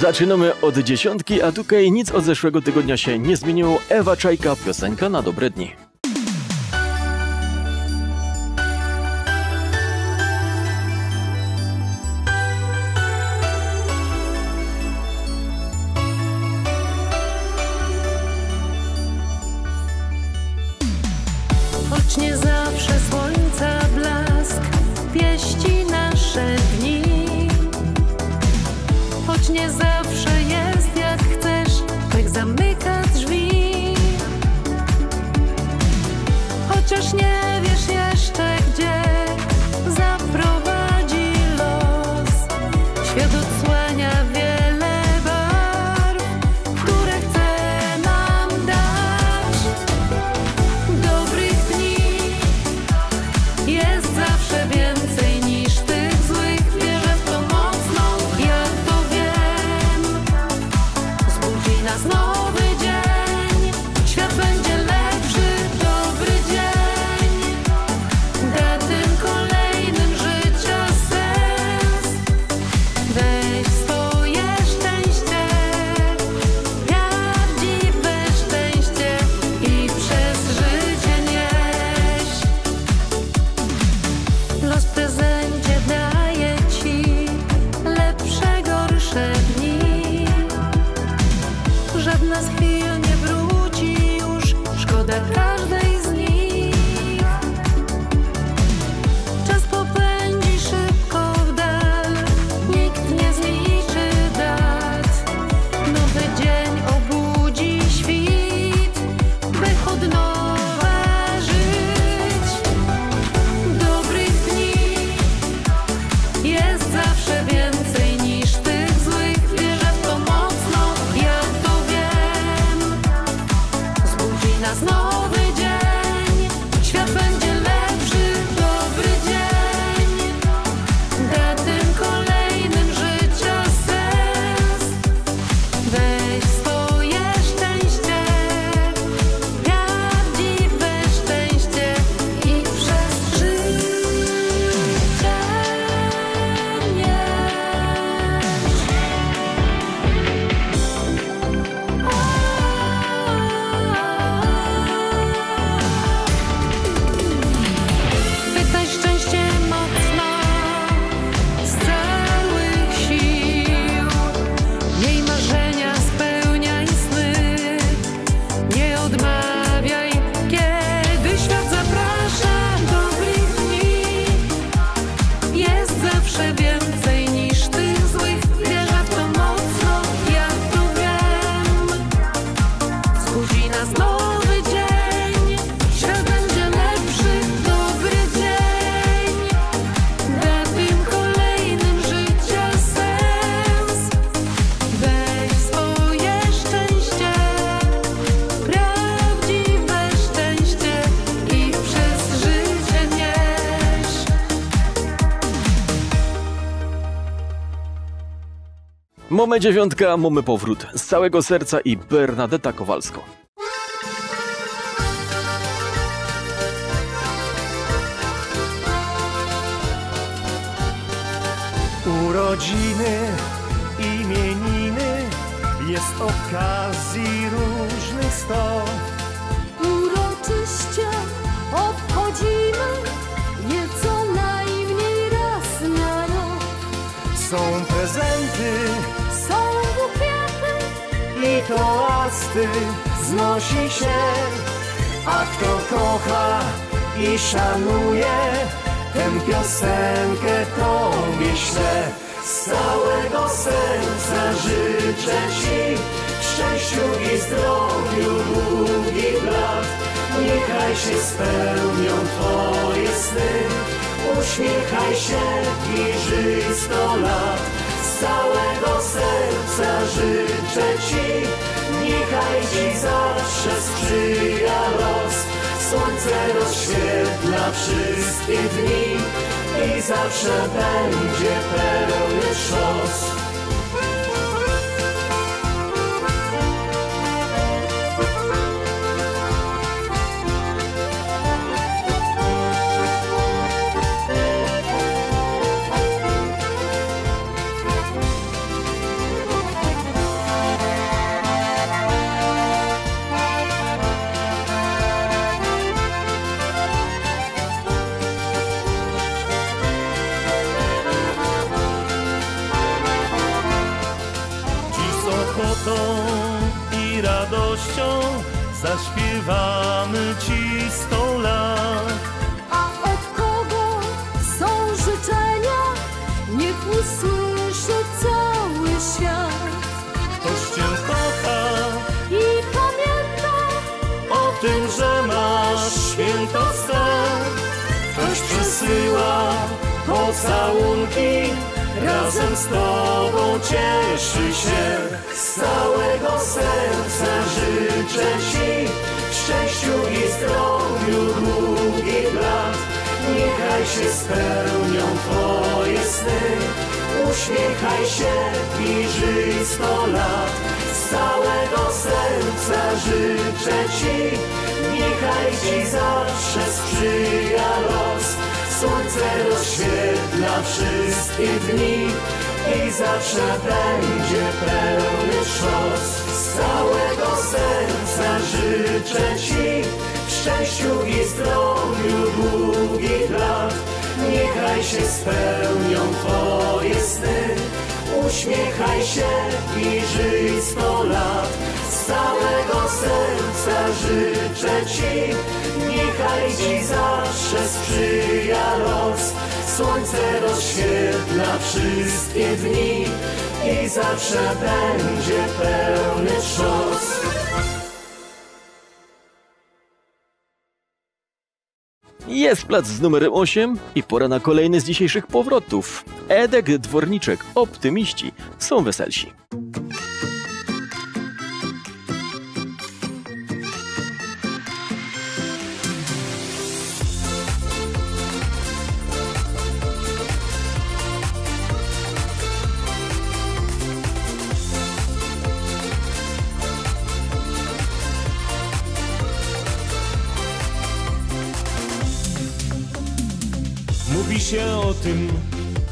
Zaczynamy od dziesiątki, a tutaj nic od zeszłego tygodnia się nie zmieniło. Ewa Czajka, piosenka na dobre dni. Mamy dziewiątka, mamy powrót. Z całego serca i Bernadetta Kowalsko. Urodziny, imieniny, jest okazji różnych sto. Uroczyście obchodzimy nieco najmniej raz na rok. Są prezenty, i toasty znosi się, a kto kocha i szanuje, tę piosenkę Tobie ślę. Z całego serca życzę Ci szczęściu i zdrowiu długich lat. Niechaj się spełnią Twoje sny, uśmiechaj się i żyj sto lat całego serca życzę Ci, niechaj Ci zawsze sprzyja los. Słońce rozświetla wszystkie dni i zawsze będzie pełny szos. Zaśpiewamy Ci sto lat. A od kogo są życzenia? Niech usłyszy cały świat Ktoś Cię kocha, i pamięta o tym, że masz święto swe. Ktoś przesyła pocałunki, razem z Tobą cieszy się. Z całego serca życzę Ci szczęściu i zdrowiu długich lat. Niechaj się spełnią Twoje sny, uśmiechaj się i żyj sto lat. Z całego serca życzę Ci, niechaj Ci zawsze sprzyja los. Słońce rozświetla wszystkie dni i zawsze będzie pełny szos. Z całego serca życzę Ci szczęściu i zdrowiu długich lat. Niechaj się spełnią Twoje sny, uśmiechaj się i żyj sto lat. Z całego serca życzę Ci, niechaj Ci zawsze sprzyja los. Słońce rozświetla wszystkie dni i zawsze będzie pełny szos. Jest plac z numerem 8 i pora na kolejny z dzisiejszych powrotów. Edek, Dworniczek, Optymiści są weselsi.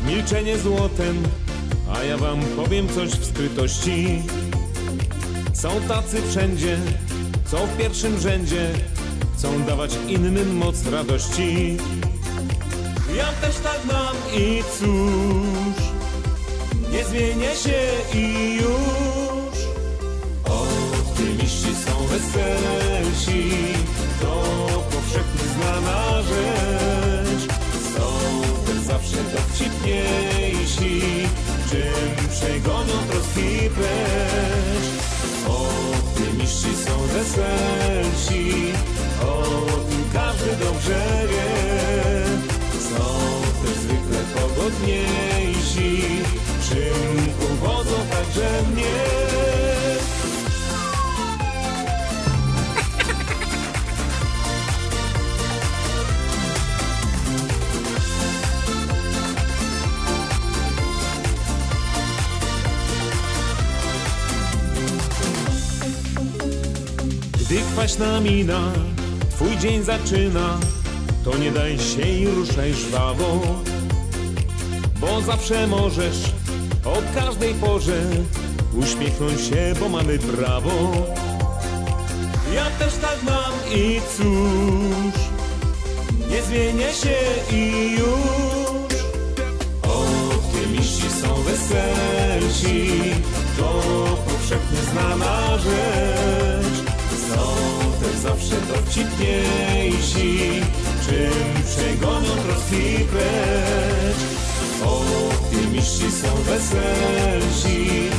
Milczenie złotem, a ja wam powiem coś w skrytości. Są tacy wszędzie, co w pierwszym rzędzie chcą dawać innym moc radości. Ja też tak mam i cóż, nie zmienię się i już. Optymiści są weselsi, to powszechnie znana rzecz. Zawsze dowcipniejsi, czym przegonią troski precz. Optymiści są weselsi, o tym każdy dobrze wie. Są też zwykle pogodniejsi, czym uwodzą także mnie. Mina twój dzień zaczyna, to nie daj się i ruszaj żwawo, bo zawsze możesz o każdej porze uśmiechnąć się, bo mamy prawo. Ja też tak mam i cóż, nie zmienię się i już. Optymiści są weselsi, to powszechnie znana rzecz. Zawsze dowcipniejsi, czym przegonią troski precz. Optymiści są weselsi,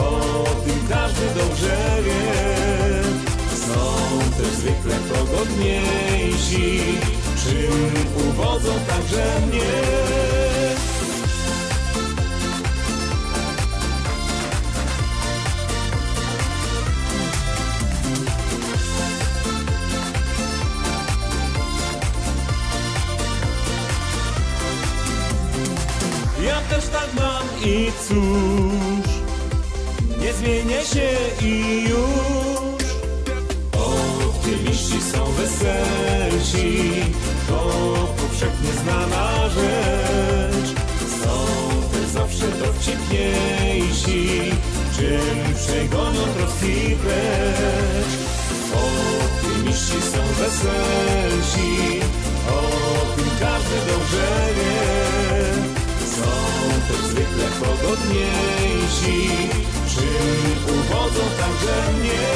o tym każdy dobrze wie. Są też zwykle pogodniejsi, czym uwodzą także mnie. Też tak mam i cóż, nie zmienię się i już. Optymiści są weselsi, to powszechnie znana rzecz. Są też zawsze dowcipniejsi, czym przegonią troski precz. Optymiści są weselsi, o tym każdy dobrze wie. Są też zwykle pogodniejsi, czym uwodzą także mnie.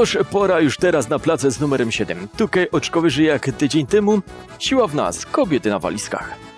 Cóż, pora już teraz na placę z numerem 7. Tukaj oczkowy żyje jak tydzień temu. Siła w nas, kobiety na walizkach.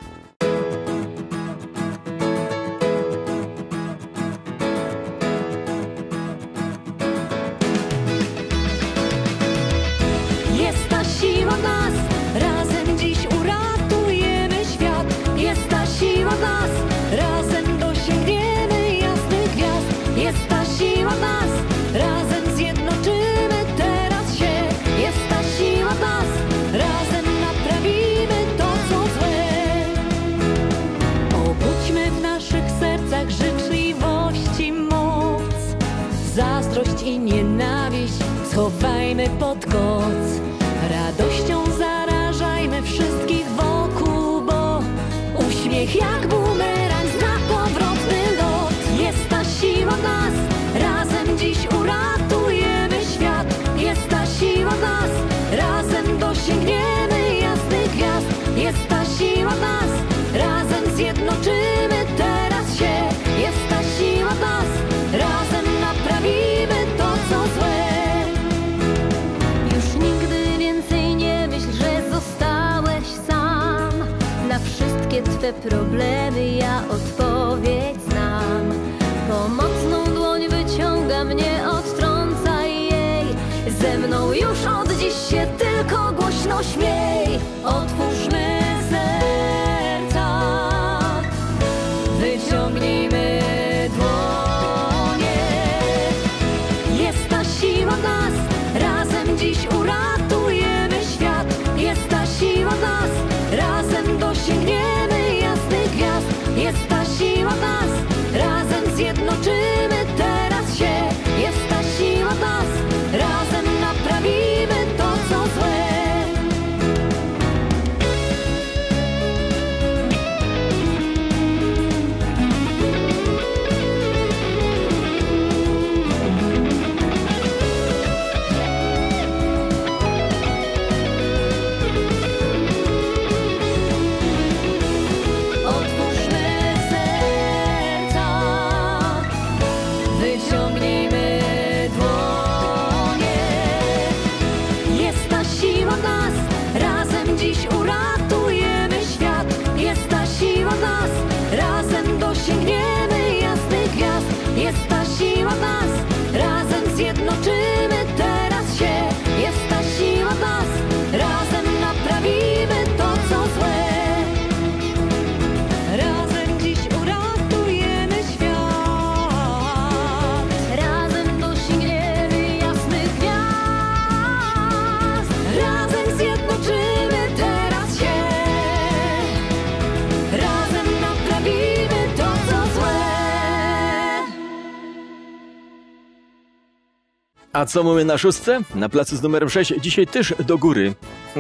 A co mamy na szóstce? Na placu z numerem 6 dzisiaj też do góry.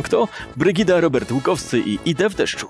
Kto? Brygida Robert Łukowski i Idę w deszczu.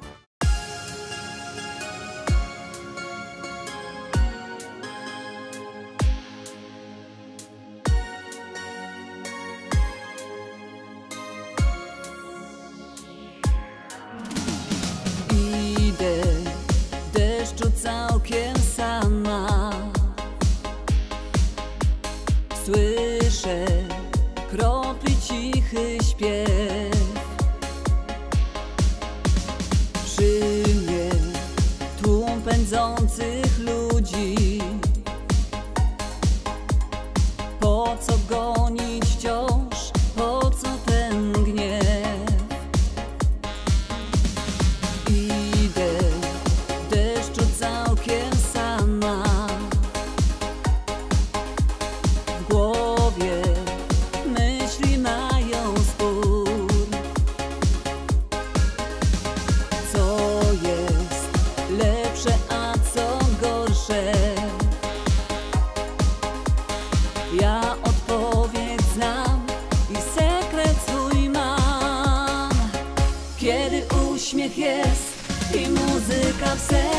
upset.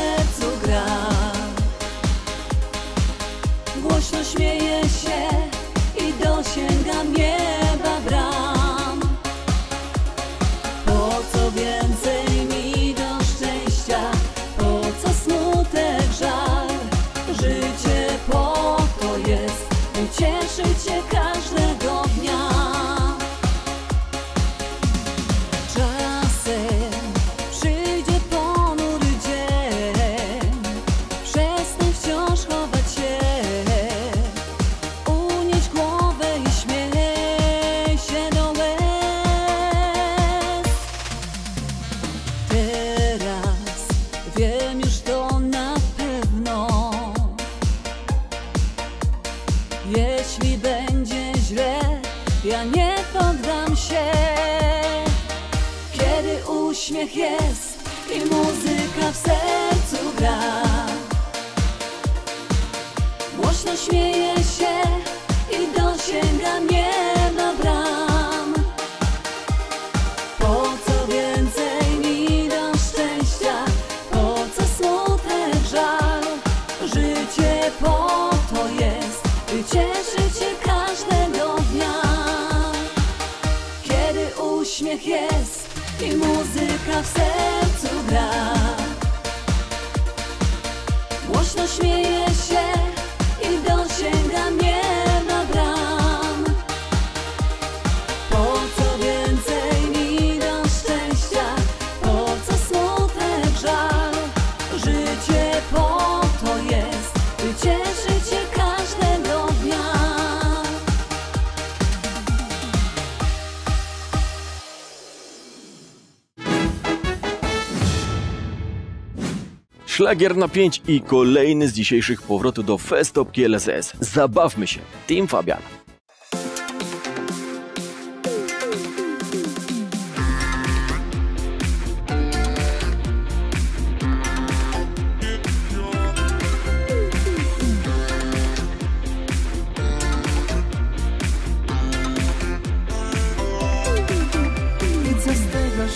Szlagier na 5 i kolejny z dzisiejszych powrotu do Festopki LSS. Zabawmy się. Team Fabian.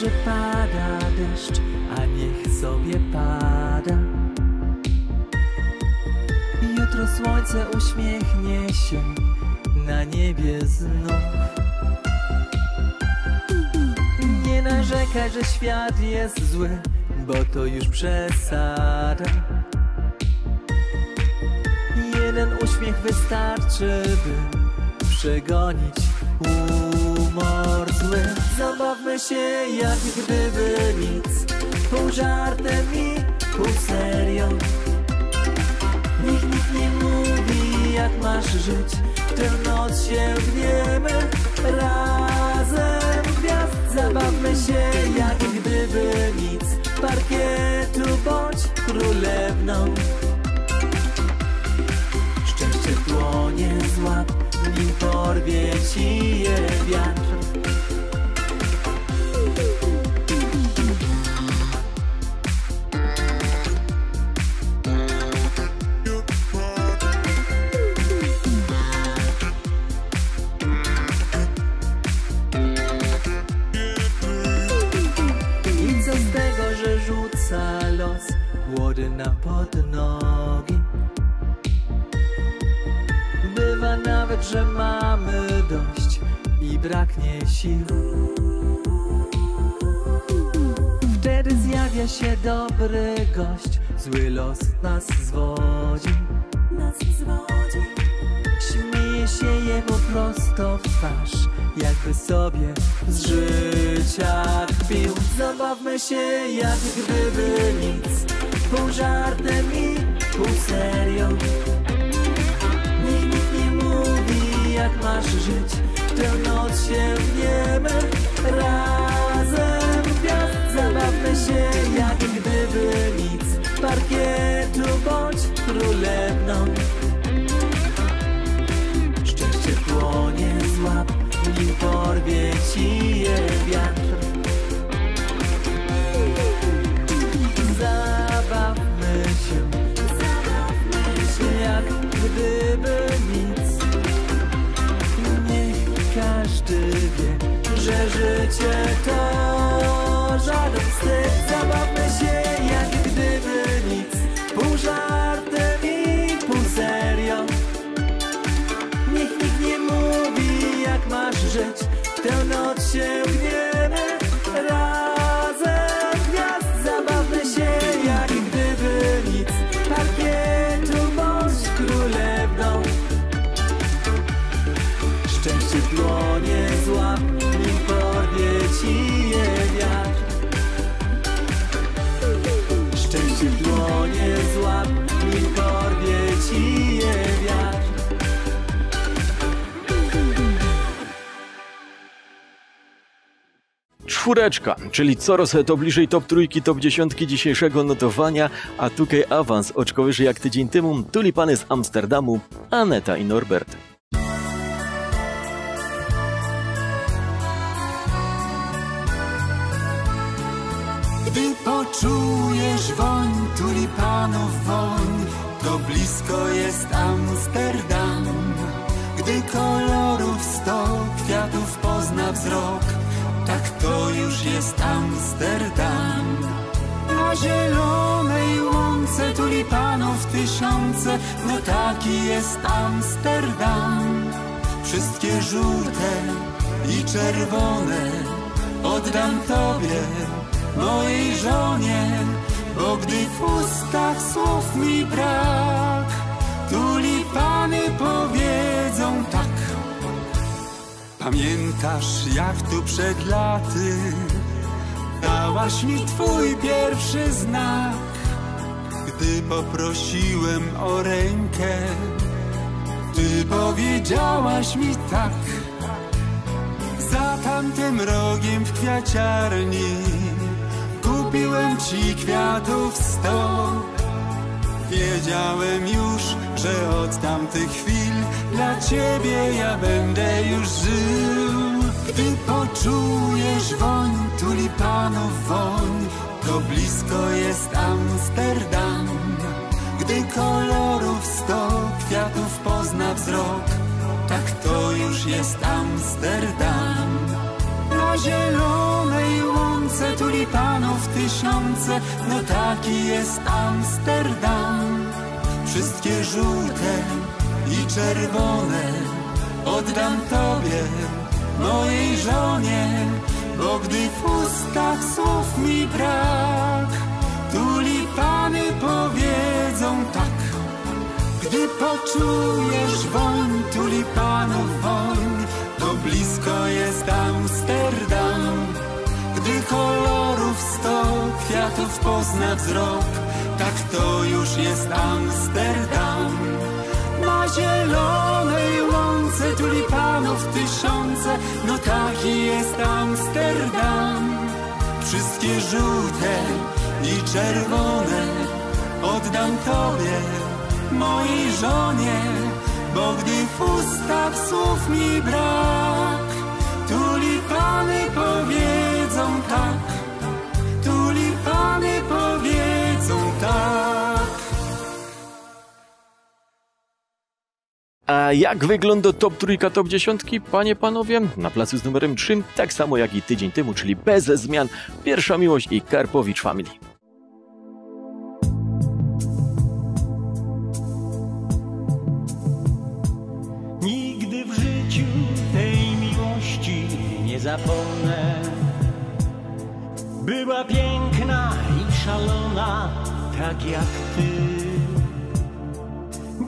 że pada deszcz, a niech sobie pada. słońce uśmiechnie się na niebie znów. Nie narzekaj, że świat jest zły, bo to już przesada. Jeden uśmiech wystarczy, by przegonić umor zły. Zabawmy się jak gdyby nic Pół żartem i pół serio Niech nikt nie mówi jak masz żyć. W tę noc się gniemy razem gwiazd. Zabawmy się jak gdyby nic. Parkietu bądź królewną. Szczęście płonie z łap Nim porwie ci je wiatr. braknie sił. Wtedy zjawia się dobry gość. Zły los nas zwodzi. Nas zwodzi. Śmieje się jemu prosto w twarz Jakby sobie z życia kpił. Zabawmy się jak gdyby nic. Pół żartem i pół serio Niech nikt nie mówi jak masz żyć tę noc się wniemy razem gwiazd Zabawmy się jak gdyby nic. Parkietu bądź królewną. Szczęście płonie złap Nim porwie ci je wiatr Czwóreczka, czyli coraz to bliżej top trójki, top dziesiątki dzisiejszego notowania, a tutaj awans oczkowyżej jak tydzień temu, tulipany z Amsterdamu, Aneta i Norbert. Gdy poczujesz woń tulipanów woń, to blisko jest Amsterdam. Gdy kolorów sto kwiatów pozna wzrok, tak to już jest Amsterdam. Na zielonej łące tulipanów tysiące, no taki jest Amsterdam. Wszystkie żółte i czerwone oddam tobie, mojej żonie, bo gdy w ustach słów mi brak, tulipany tak. Pamiętasz jak tu przed laty dałaś mi twój pierwszy znak, gdy poprosiłem o rękę, ty powiedziałaś mi tak. Za tamtym rogiem w kwiaciarni Kupiłem ci kwiatów sto Wiedziałem już, że od tamtych chwil Dla ciebie ja będę już żył. Gdy poczujesz woń tulipanów woń To blisko jest Amsterdam. Gdy kolorów sto kwiatów pozna wzrok Tak to już jest Amsterdam. Na zielonej łące tulipanów tysiące No taki jest Amsterdam. Wszystkie żółte i czerwone Oddam tobie, mojej żonie Bo gdy w ustach słów mi brak Tulipany powiedzą tak gdy poczujesz woń tulipanów woń, to blisko jest Amsterdam. Gdy kolorów sto kwiatów pozna wzrok, tak to już jest Amsterdam. Na zielonej łące tulipanów tysiące, no taki jest Amsterdam. Wszystkie żółte i czerwone oddam tobie mojej żonie, bo gdy w ustach słów mi brak, tulipany powiedzą A jak wygląda top trójka, top dziesiątki, panie, panowie? Na placu z numerem 3, tak samo jak i tydzień temu, czyli bez zmian, Pierwsza Miłość i Karpowicz Family. Nigdy w życiu tej miłości nie zapomnę. Była piękna i szalona, tak jak ty.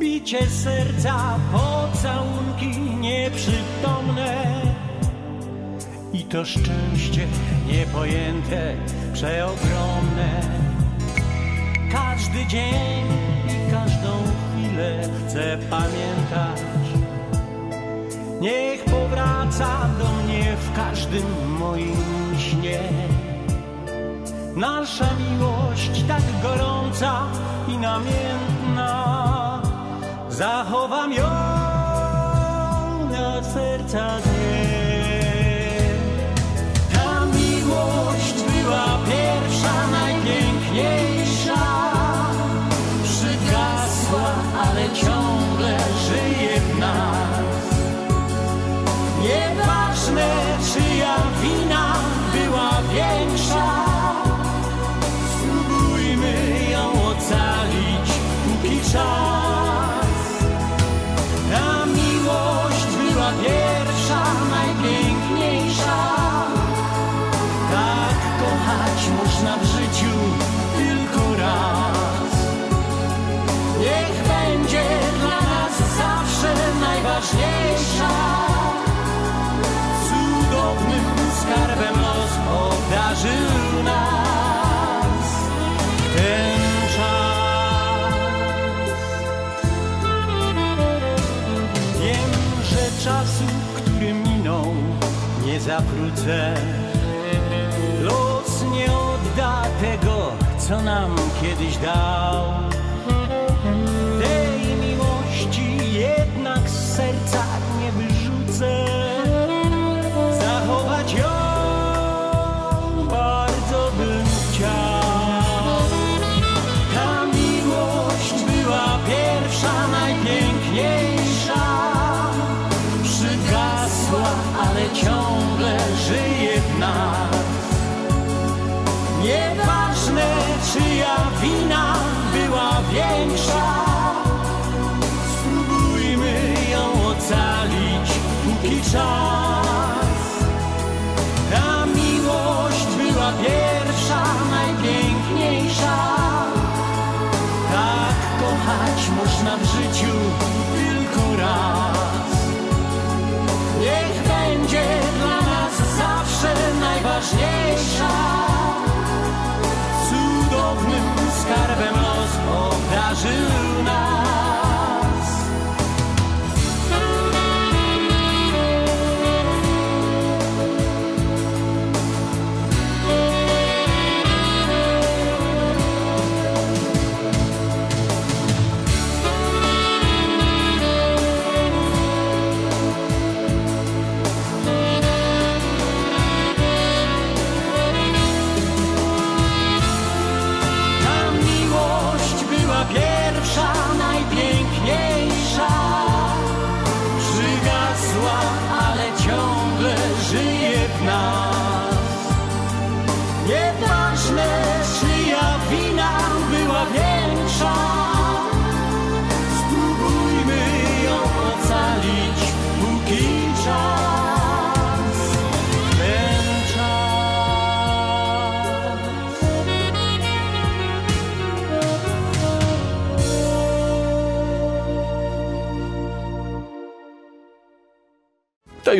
Bicie serca, pocałunki nieprzytomne. I to szczęście niepojęte, przeogromne. Każdy dzień i każdą chwilę chcę pamiętać. Niech powraca do mnie w każdym moim śnie. Nasza miłość tak gorąca i namiętna Zachowam ją na serca obdarzył nas ten czas. Wiem, że czasu, który minął, nie zawrócę. Los nie odda tego, co nam kiedyś dał.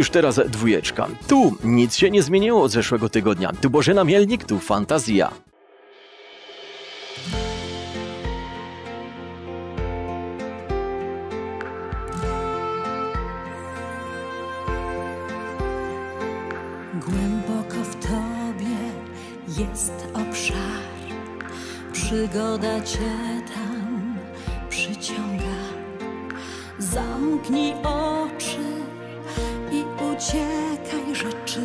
Już teraz dwójeczka. Tu nic się nie zmieniło od zeszłego tygodnia. Tu Bożena Mielnik, tu Fantazja. Głęboko w tobie jest obszar, przygoda cię tam przyciąga. Zamknij oczy 揭开了质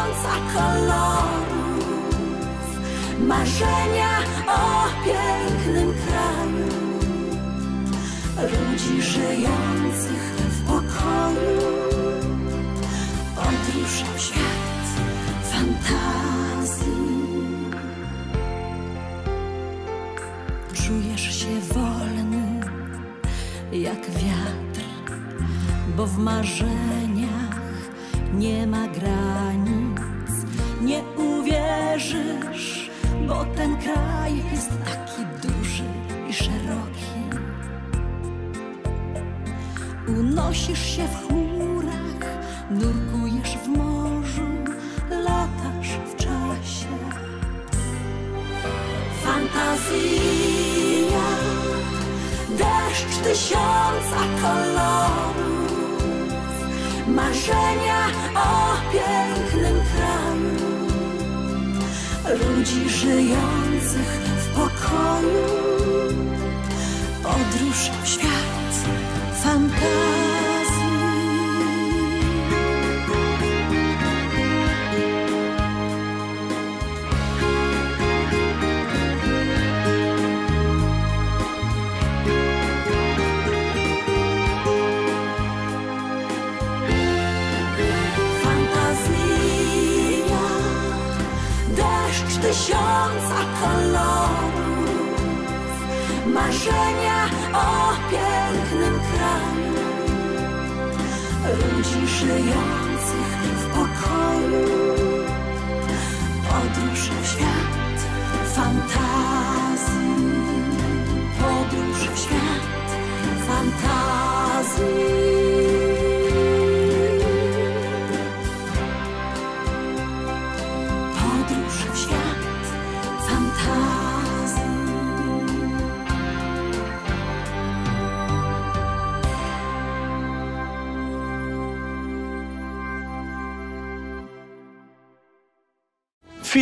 tysiąca kolorów, marzenia o pięknym kraju, ludzi żyjących w pokoju, podróż w świat fantazji. Czujesz się wolny jak wiatr, bo w marzeniach nie ma granic. Nie uwierzysz, bo ten kraj jest taki duży i szeroki. Unosisz się w chmurach, nurkujesz w morzu, latasz w czasie. Fantazja, deszcz tysiąca kolorów, marzenia o pięknym ludzi żyjących w pokoju, podróż w świat fantazji.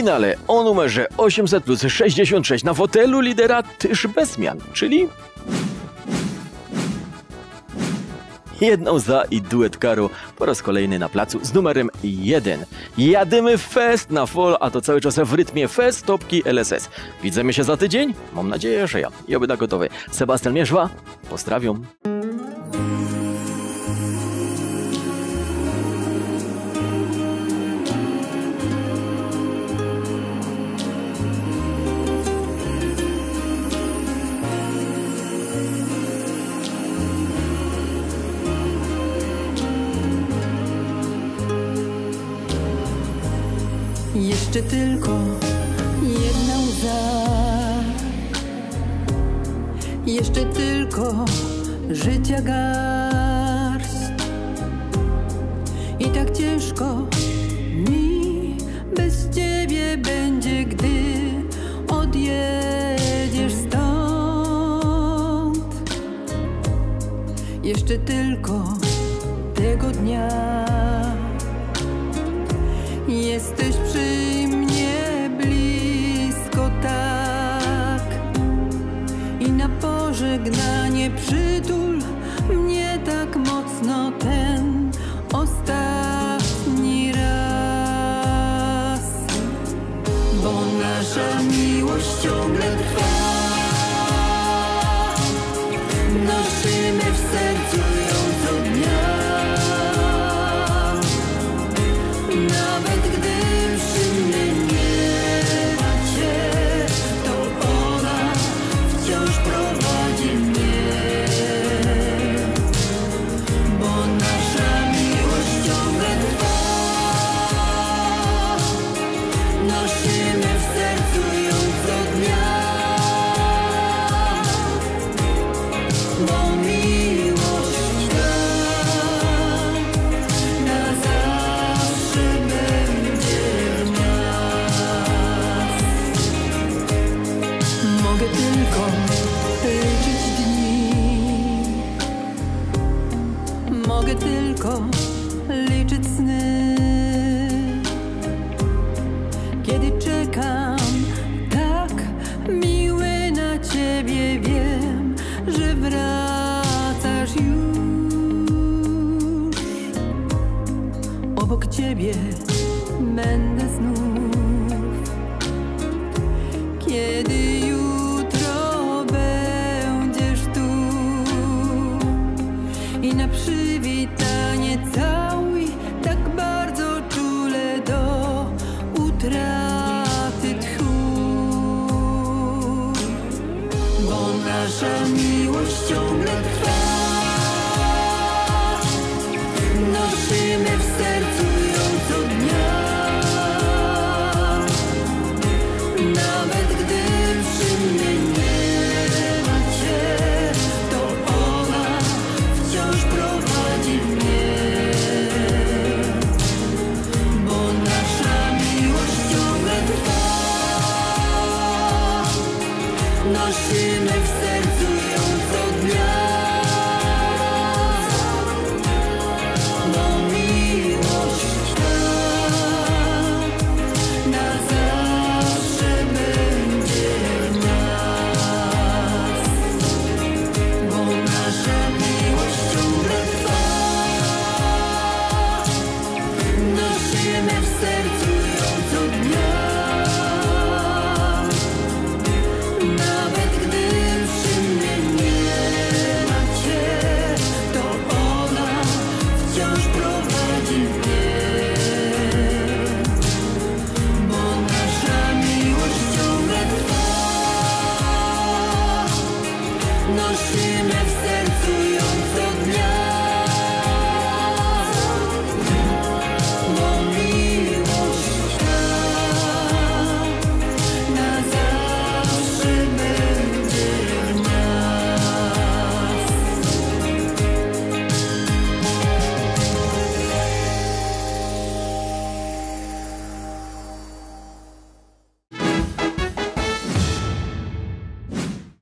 Finale o numerze 800 plus 66 na fotelu lidera Tyż bez zmian, czyli jedną za i duet Karo po raz kolejny na placu z numerem 1. Jadymy fest na fol, a to cały czas w rytmie fest topki LSS. Widzimy się za tydzień? Mam nadzieję, że ja. I oby na gotowy. Sebastian Mierzwa, pozdrawiam. Pożegnanie przytul